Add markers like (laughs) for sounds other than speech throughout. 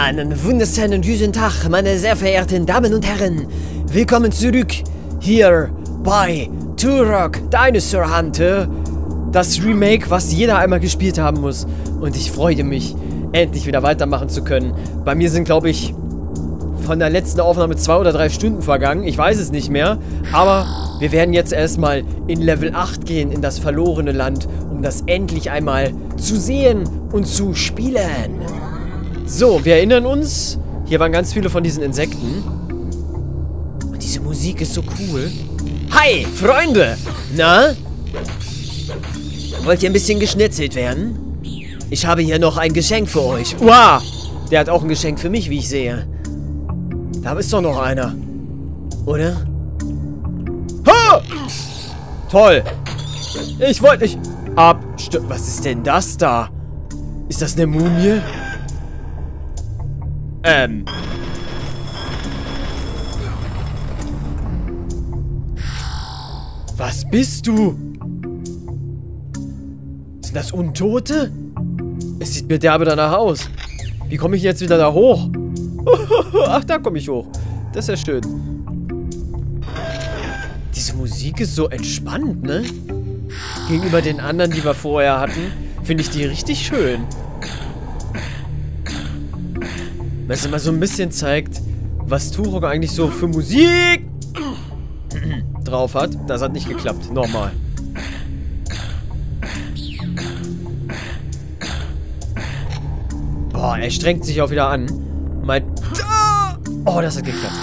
Einen wunderschönen guten Tag, meine sehr verehrten Damen und Herren. Willkommen zurück hier bei Turok Dinosaur Hunter. Das Remake, was jeder einmal gespielt haben muss. Und ich freue mich, endlich wieder weitermachen zu können. Bei mir sind, glaube ich, von der letzten Aufnahme zwei oder drei Stunden vergangen. Ich weiß es nicht mehr. Aber wir werden jetzt erstmal in Level 8 gehen, in das verlorene Land, um das endlich einmal zu sehen und zu spielen. So, wir erinnern uns, hier waren ganz viele von diesen Insekten. Und diese Musik ist so cool. Hi, Freunde! Na? Wollt ihr ein bisschen geschnitzelt werden? Ich habe hier noch ein Geschenk für euch. Wow! Der hat auch ein Geschenk für mich, wie ich sehe. Da ist doch noch einer. Oder? Ha! Toll. Ich wollte nicht abstimmen. Was ist denn das da? Ist das eine Mumie? Ähm. Was bist du? Sind das Untote? Es sieht mir derbe danach aus. Wie komme ich jetzt wieder da hoch? (laughs) Ach, da komme ich hoch. Das ist ja schön. Diese Musik ist so entspannt, ne? Gegenüber den anderen, die wir vorher hatten, finde ich die richtig schön. Weil es immer so ein bisschen zeigt, was Turok eigentlich so für Musik drauf hat. Das hat nicht geklappt. Nochmal. Boah, er strengt sich auch wieder an. Mein... Oh, das hat geklappt.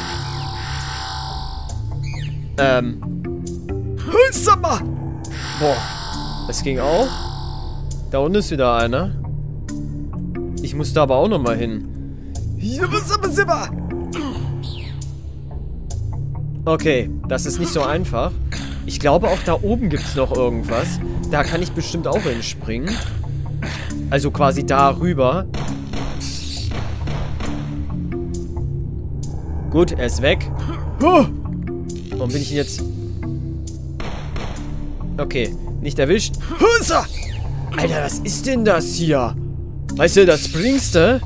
Ähm. Summer! Boah. Das ging auch. Da unten ist wieder einer. Ich muss da aber auch nochmal hin. Okay, das ist nicht so einfach. Ich glaube, auch da oben gibt es noch irgendwas. Da kann ich bestimmt auch hinspringen. Also quasi da rüber. Gut, er ist weg. Warum bin ich jetzt... Okay, nicht erwischt. Alter, was ist denn das hier? Weißt du, das springst du?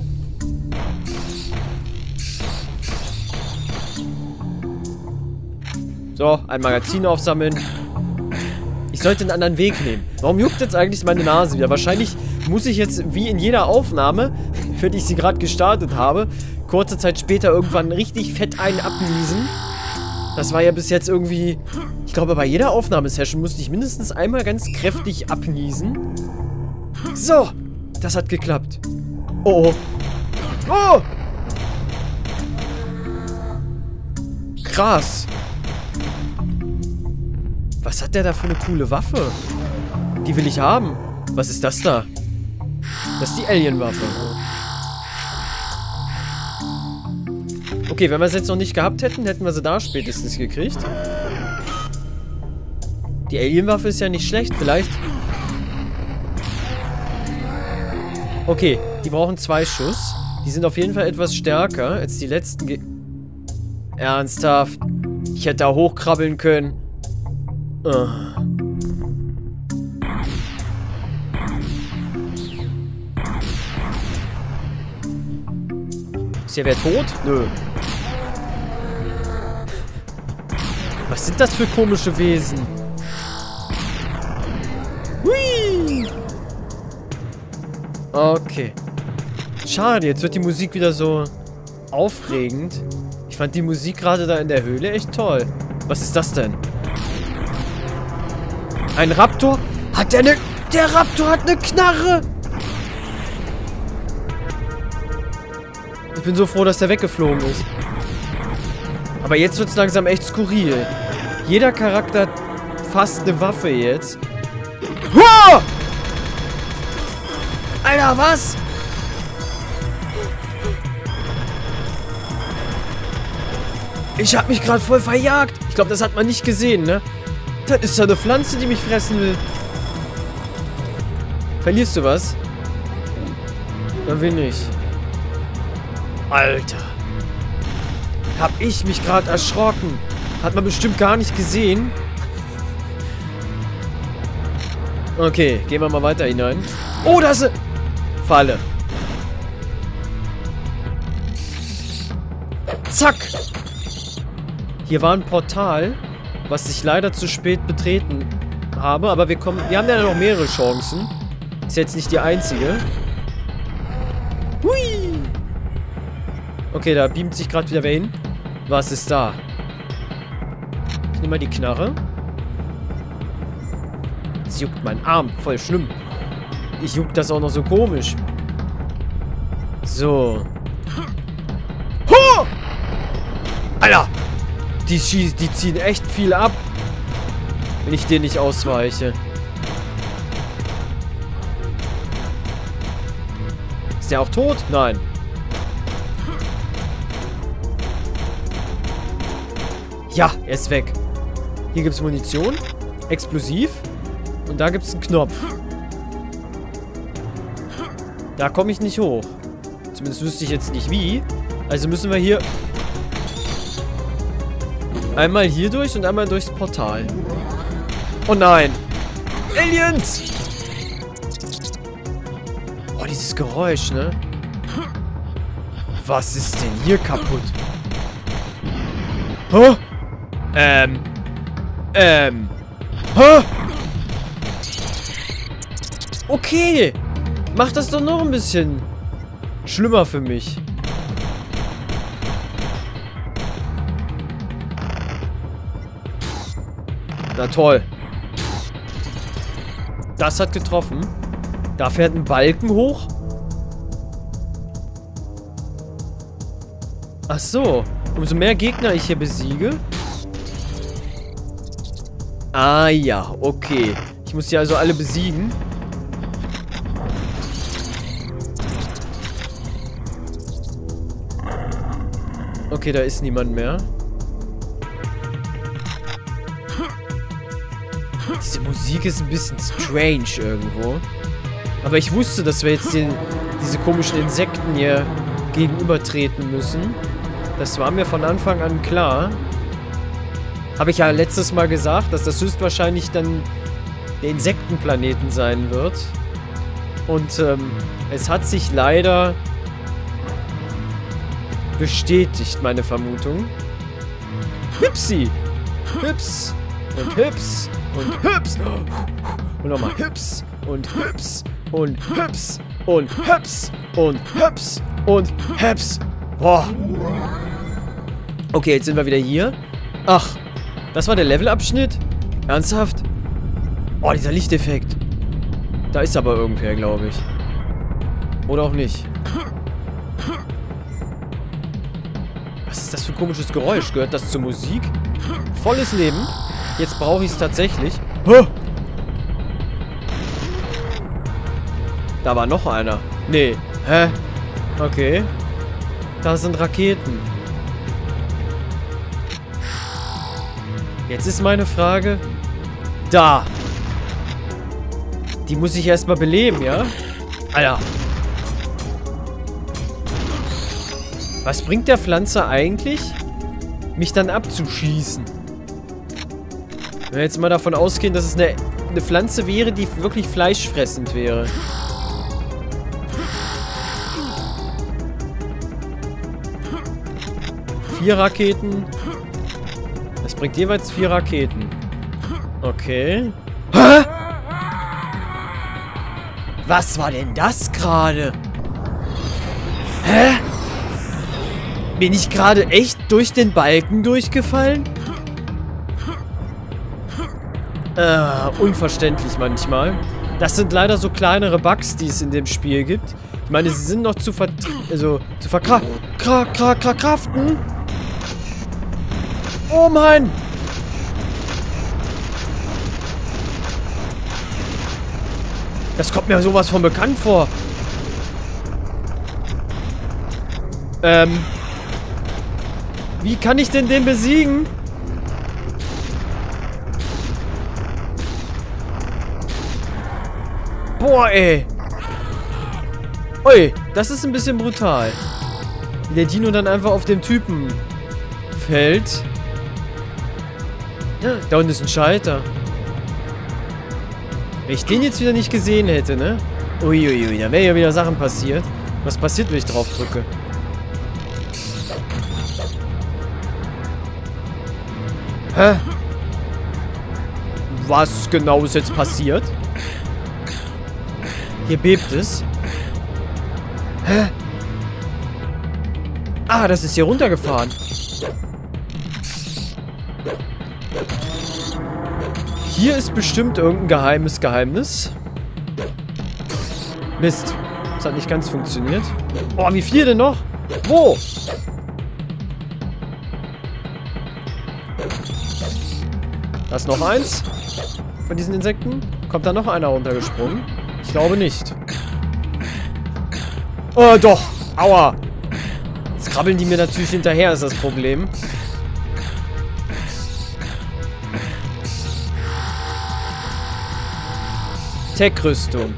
So, ein Magazin aufsammeln. Ich sollte einen anderen Weg nehmen. Warum juckt jetzt eigentlich meine Nase wieder? Wahrscheinlich muss ich jetzt, wie in jeder Aufnahme, (laughs) für die ich sie gerade gestartet habe, kurze Zeit später irgendwann richtig fett einen abniesen. Das war ja bis jetzt irgendwie... Ich glaube, bei jeder Aufnahmesession musste ich mindestens einmal ganz kräftig abniesen. So, das hat geklappt. Oh, oh. Oh! Krass. Was hat der da für eine coole Waffe? Die will ich haben. Was ist das da? Das ist die Alien-Waffe. Okay, wenn wir es jetzt noch nicht gehabt hätten, hätten wir sie da spätestens gekriegt. Die Alien-Waffe ist ja nicht schlecht. Vielleicht... Okay, die brauchen zwei Schuss. Die sind auf jeden Fall etwas stärker als die letzten Ge Ernsthaft? Ich hätte da hochkrabbeln können. Uh. Ist hier wer tot? Nö. Was sind das für komische Wesen? Hui! Okay. Schade, jetzt wird die Musik wieder so aufregend. Ich fand die Musik gerade da in der Höhle echt toll. Was ist das denn? Ein Raptor? Hat der eine... Der Raptor hat eine Knarre! Ich bin so froh, dass der weggeflogen ist. Aber jetzt wird es langsam echt skurril. Jeder Charakter hat fast eine Waffe jetzt. Huh! Alter, was? Ich hab mich gerade voll verjagt. Ich glaube, das hat man nicht gesehen, ne? Das ist ja eine Pflanze, die mich fressen will. Verlierst du was? Dann will nicht. Alter. Hab ich mich gerade erschrocken. Hat man bestimmt gar nicht gesehen. Okay, gehen wir mal weiter hinein. Oh, da ist eine Falle. Zack. Hier war ein Portal, was ich leider zu spät betreten habe. Aber wir kommen... Wir haben ja noch mehrere Chancen. Ist jetzt nicht die einzige. Hui. Okay, da beamt sich gerade wieder wer hin. Was ist da? Ich nehme mal die Knarre. Es juckt mein Arm. Voll schlimm. Ich juckt das auch noch so komisch. So. Ho! Alter! Die, die ziehen echt viel ab. Wenn ich dir nicht ausweiche. Ist der auch tot? Nein. Ja, er ist weg. Hier gibt es Munition. Explosiv. Und da gibt es einen Knopf. Da komme ich nicht hoch. Zumindest wüsste ich jetzt nicht wie. Also müssen wir hier... Einmal hier durch und einmal durchs Portal. Oh nein. Aliens! Oh, dieses Geräusch, ne? Was ist denn hier kaputt? Hä? Ähm. Ähm. Hä? Okay. Mach das doch noch ein bisschen schlimmer für mich. Na toll. Das hat getroffen. Da fährt ein Balken hoch. Ach so. Umso mehr Gegner ich hier besiege. Ah ja, okay. Ich muss die also alle besiegen. Okay, da ist niemand mehr. Musik ist ein bisschen strange irgendwo. Aber ich wusste, dass wir jetzt den, diese komischen Insekten hier gegenübertreten müssen. Das war mir von Anfang an klar. Habe ich ja letztes Mal gesagt, dass das höchstwahrscheinlich dann der Insektenplaneten sein wird. Und ähm, es hat sich leider bestätigt, meine Vermutung. Hüpsi! Hüps! Und Hüps! Und Hüps! Und nochmal Hüps! Und Hüps! Und Hüps! Und Hüps! Und Hüps! Und Hüps! Boah! Okay, jetzt sind wir wieder hier. Ach, das war der Levelabschnitt? Ernsthaft? Oh, dieser Lichteffekt. Da ist aber irgendwer, glaube ich. Oder auch nicht. Was ist das für ein komisches Geräusch? Gehört das zur Musik? Volles Leben. Jetzt brauche ich es tatsächlich. Huh! Da war noch einer. Nee. Hä? Okay. Da sind Raketen. Jetzt ist meine Frage. Da. Die muss ich erstmal beleben, ja? Alter. Was bringt der Pflanze eigentlich, mich dann abzuschießen? Wenn wir jetzt mal davon ausgehen, dass es eine, eine Pflanze wäre, die wirklich fleischfressend wäre. Vier Raketen. Das bringt jeweils vier Raketen. Okay. Hä? Was war denn das gerade? Hä? Bin ich gerade echt durch den Balken durchgefallen? Äh, unverständlich manchmal. Das sind leider so kleinere Bugs, die es in dem Spiel gibt. Ich meine, sie sind noch zu ver... Also, zu verkraften. Oh mein! Das kommt mir sowas von bekannt vor. Ähm. Wie kann ich denn den besiegen? Boah, ey. Ui, das ist ein bisschen brutal. Der Dino dann einfach auf den Typen fällt. Da unten ist ein Schalter. Wenn ich den jetzt wieder nicht gesehen hätte, ne? Uiuiui, ui, da wäre ja wieder Sachen passiert. Was passiert, wenn ich drauf drücke? Hä? Was genau ist jetzt passiert? Hier bebt es. Hä? Ah, das ist hier runtergefahren. Hier ist bestimmt irgendein geheimes Geheimnis. Mist. Das hat nicht ganz funktioniert. Oh, wie viel denn noch? Wo? Da ist noch eins von diesen Insekten. Kommt da noch einer runtergesprungen? Ich glaube nicht. Oh, doch. Aua. Jetzt krabbeln die mir natürlich hinterher, ist das Problem. Tech-Rüstung.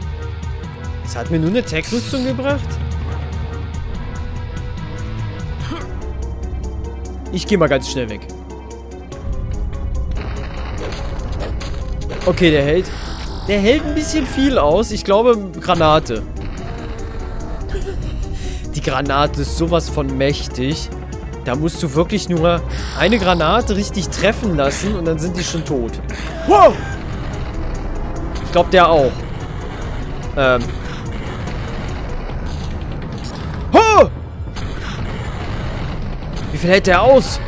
Das hat mir nur eine Tech-Rüstung gebracht? Ich gehe mal ganz schnell weg. Okay, der hält... Der hält ein bisschen viel aus. Ich glaube, Granate. Die Granate ist sowas von mächtig. Da musst du wirklich nur eine Granate richtig treffen lassen und dann sind die schon tot. Wow! Ich glaube, der auch. Ähm. Ho! Wie viel hält der aus?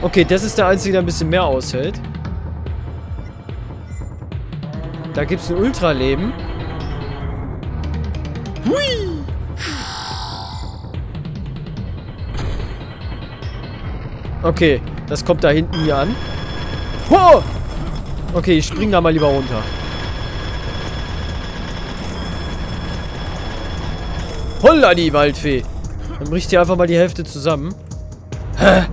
Okay, das ist der einzige, der ein bisschen mehr aushält. Da gibt es ein Ultraleben. Hui! Okay, das kommt da hinten hier an. Ho! Okay, ich spring da mal lieber runter. Holla, die Waldfee. Dann bricht hier einfach mal die Hälfte zusammen. Hä?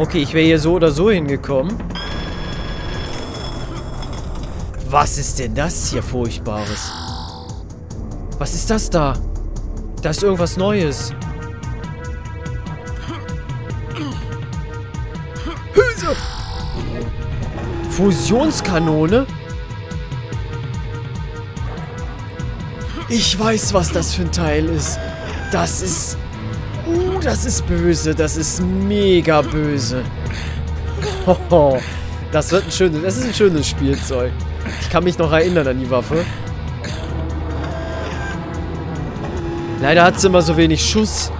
Okay, ich wäre hier so oder so hingekommen. Was ist denn das hier Furchtbares? Was ist das da? Da ist irgendwas Neues. Hülse! Fusionskanone? Ich weiß, was das für ein Teil ist. Das ist das ist böse. Das ist mega böse. (laughs) Hoho. Das wird ein schönes, das ist ein schönes Spielzeug. Ich kann mich noch erinnern an die Waffe. Leider hat sie immer so wenig Schuss.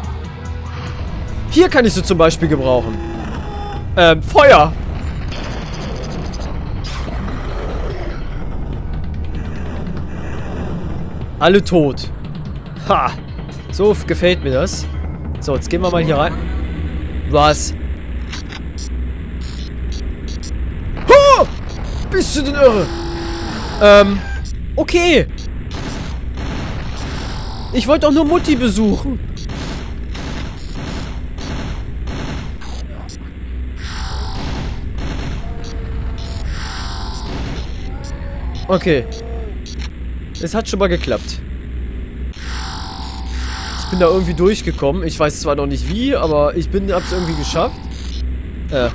Hier kann ich sie zum Beispiel gebrauchen. Ähm, Feuer. Alle tot. Ha. So gefällt mir das. So, jetzt gehen wir mal hier rein. Was? Oh! Bist du denn irre? Ähm, okay. Ich wollte doch nur Mutti besuchen. Okay. Es hat schon mal geklappt bin da irgendwie durchgekommen. Ich weiß zwar noch nicht wie, aber ich bin, hab's irgendwie geschafft. Äh.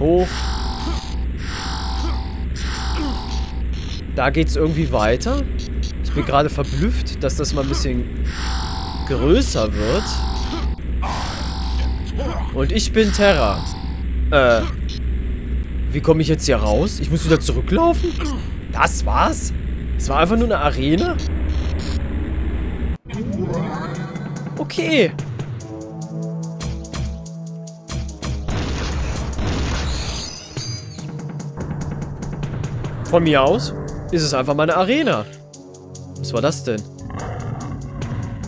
Hoch. Da geht's irgendwie weiter. Ich bin gerade verblüfft, dass das mal ein bisschen größer wird. Und ich bin Terra. Äh. Wie komme ich jetzt hier raus? Ich muss wieder zurücklaufen? Das war's? Es war einfach nur eine Arena? Okay. Von mir aus ist es einfach mal eine Arena. Was war das denn?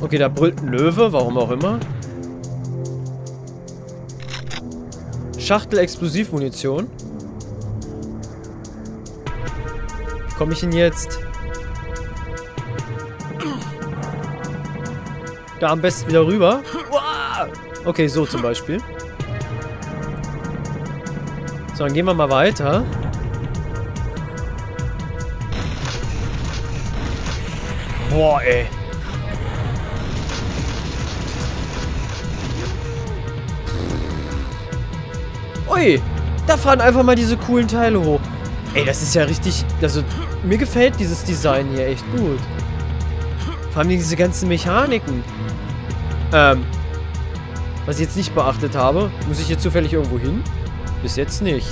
Okay, da brüllt ein Löwe, warum auch immer. Schachtel Explosivmunition. Wie komme ich denn jetzt? Da am besten wieder rüber. Okay, so zum Beispiel. So, dann gehen wir mal weiter. Boah, ey. Ui, da fahren einfach mal diese coolen Teile hoch. Ey, das ist ja richtig... Also, mir gefällt dieses Design hier echt gut. Vor allem diese ganzen Mechaniken. Ähm. Was ich jetzt nicht beachtet habe. Muss ich hier zufällig irgendwo hin? Bis jetzt nicht.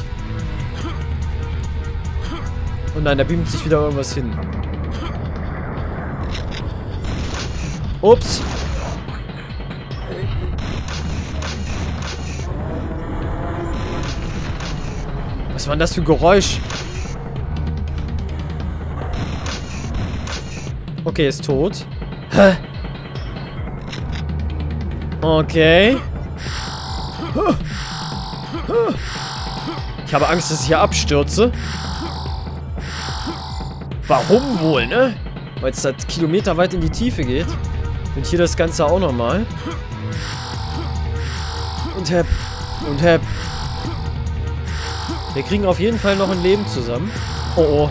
Und oh nein, da beamt sich wieder irgendwas hin. Ups. Was war denn das für ein Geräusch? Okay, ist tot. Hä? Okay. Ich habe Angst, dass ich hier abstürze. Warum wohl, ne? Weil es halt kilometerweit in die Tiefe geht. Und hier das Ganze auch nochmal. Und hepp. Und hepp. Wir kriegen auf jeden Fall noch ein Leben zusammen. Oh oh.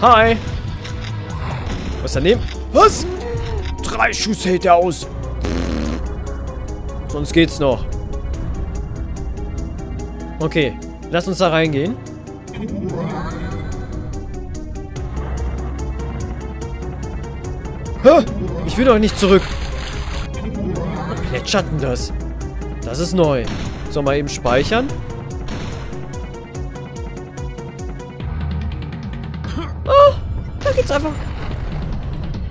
Hi. Was daneben? Was? Drei Schuss hält er aus. Sonst geht's noch. Okay. Lass uns da reingehen. Hä? Ich will doch nicht zurück. Plätschert denn das? Das ist neu. So, mal eben speichern. Oh, da geht's einfach.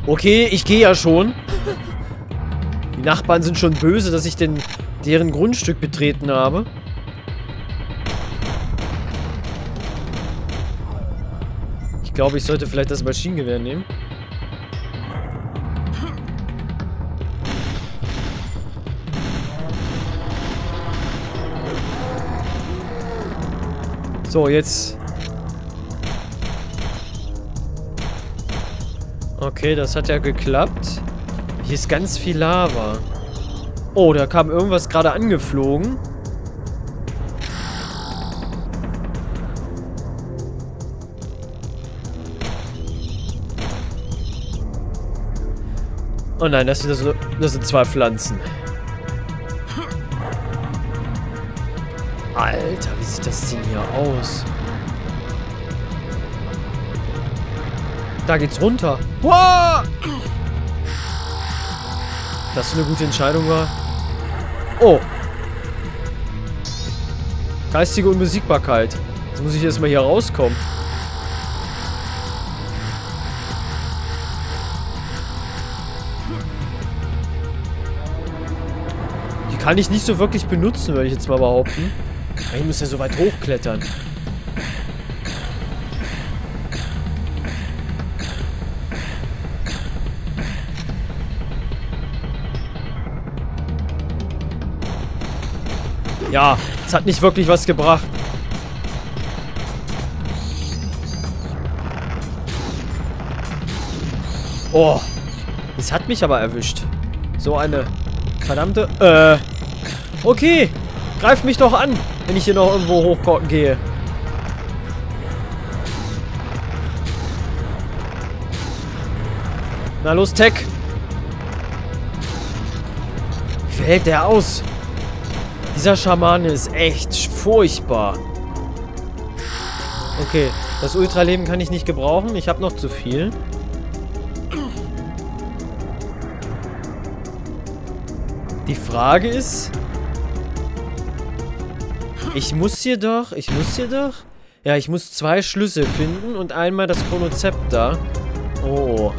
Okay, ich gehe ja schon. Die Nachbarn sind schon böse, dass ich den, deren Grundstück betreten habe. Ich glaube, ich sollte vielleicht das Maschinengewehr nehmen. So, jetzt Okay, das hat ja geklappt. Hier ist ganz viel Lava. Oh, da kam irgendwas gerade angeflogen. Oh nein, das sind, das sind zwei Pflanzen. Alter, wie sieht das Ding hier aus? Da geht's runter. Wow! Das eine gute Entscheidung war. Oh. Geistige Unbesiegbarkeit. Jetzt muss ich erstmal hier rauskommen. Die kann ich nicht so wirklich benutzen, würde ich jetzt mal behaupten. Ich muss ja so weit hochklettern. Ja, es hat nicht wirklich was gebracht. Oh, es hat mich aber erwischt. So eine verdammte... Äh, okay. Greif mich doch an, wenn ich hier noch irgendwo hochkocken gehe. Na los, Tech. Wie hält der aus? Dieser Schamane ist echt furchtbar. Okay, das Ultraleben kann ich nicht gebrauchen. Ich habe noch zu viel. Die Frage ist... Ich muss hier doch... Ich muss hier doch... Ja, ich muss zwei Schlüssel finden und einmal das Chronozepter. Oh.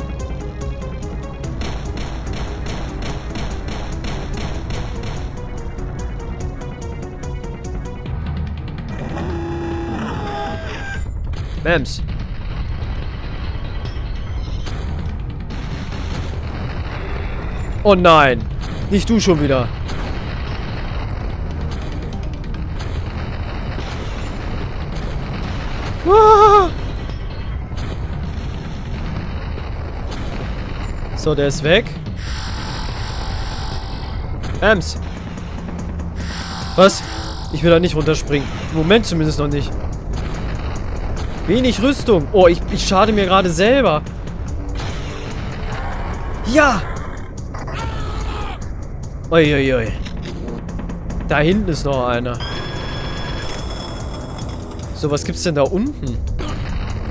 Mems. Oh nein. Nicht du schon wieder. Ah. So, der ist weg. Ems. Was? Ich will da nicht runterspringen. Im Moment zumindest noch nicht. Wenig Rüstung. Oh, ich, ich schade mir gerade selber. Ja! Uiuiui. Da hinten ist noch einer. So, was gibt's denn da unten?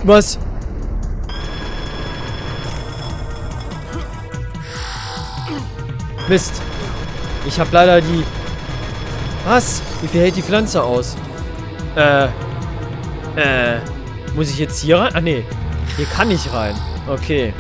Was? Mist. Ich habe leider die... Was? Wie viel hält die Pflanze aus? Äh. Äh. Muss ich jetzt hier rein? Ah, nee. Hier kann ich rein. Okay.